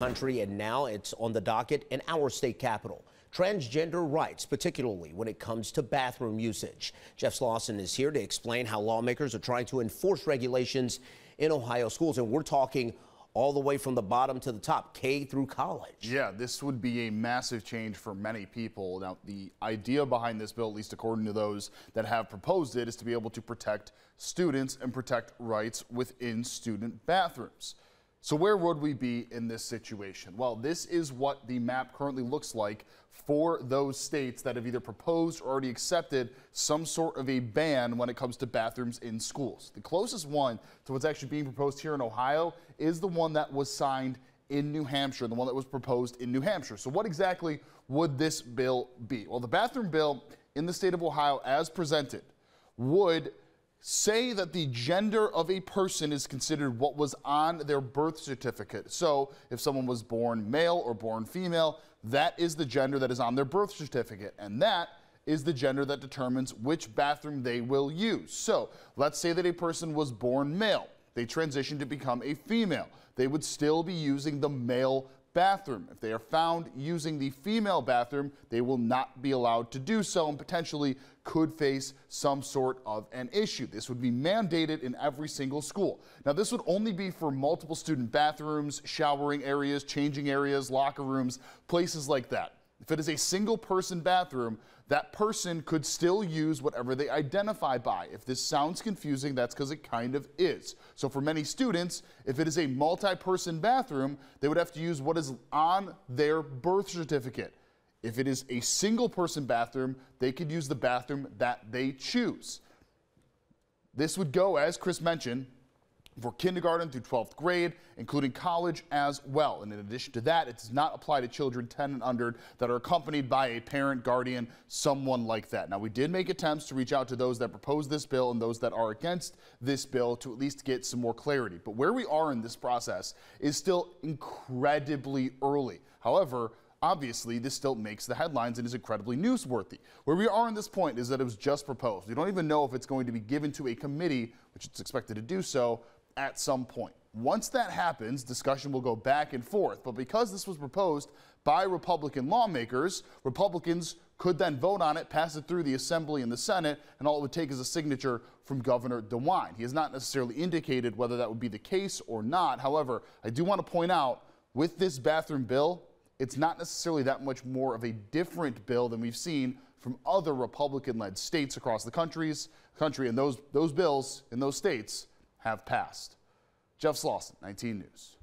country, and now it's on the docket in our state capital. Transgender rights, particularly when it comes to bathroom usage. Jeff Slauson is here to explain how lawmakers are trying to enforce regulations in Ohio schools, and we're talking all the way from the bottom to the top, K through college. Yeah, this would be a massive change for many people. Now, the idea behind this bill, at least according to those that have proposed it, is to be able to protect students and protect rights within student bathrooms. So where would we be in this situation? Well, this is what the map currently looks like for those states that have either proposed or already accepted some sort of a ban when it comes to bathrooms in schools. The closest one to what's actually being proposed here in Ohio is the one that was signed in New Hampshire, the one that was proposed in New Hampshire. So what exactly would this bill be? Well, the bathroom bill in the state of Ohio as presented would say that the gender of a person is considered what was on their birth certificate. So if someone was born male or born female, that is the gender that is on their birth certificate. And that is the gender that determines which bathroom they will use. So let's say that a person was born male. They transitioned to become a female. They would still be using the male bathroom. If they are found using the female bathroom, they will not be allowed to do so and potentially could face some sort of an issue. This would be mandated in every single school. Now, this would only be for multiple student bathrooms, showering areas, changing areas, locker rooms, places like that. If it is a single person bathroom, that person could still use whatever they identify by. If this sounds confusing, that's because it kind of is. So for many students, if it is a multi-person bathroom, they would have to use what is on their birth certificate. If it is a single person bathroom, they could use the bathroom that they choose. This would go, as Chris mentioned, for kindergarten through 12th grade, including college as well. And in addition to that, it does not apply to children 10 and under that are accompanied by a parent, guardian, someone like that. Now, we did make attempts to reach out to those that proposed this bill and those that are against this bill to at least get some more clarity. But where we are in this process is still incredibly early. However, Obviously, this still makes the headlines and is incredibly newsworthy. Where we are in this point is that it was just proposed. We don't even know if it's going to be given to a committee, which it's expected to do so, at some point. Once that happens, discussion will go back and forth. But because this was proposed by Republican lawmakers, Republicans could then vote on it, pass it through the Assembly and the Senate, and all it would take is a signature from Governor DeWine. He has not necessarily indicated whether that would be the case or not. However, I do want to point out with this bathroom bill, it's not necessarily that much more of a different bill than we've seen from other Republican-led states across the countries, country, and those, those bills in those states have passed. Jeff Slauson, 19 News.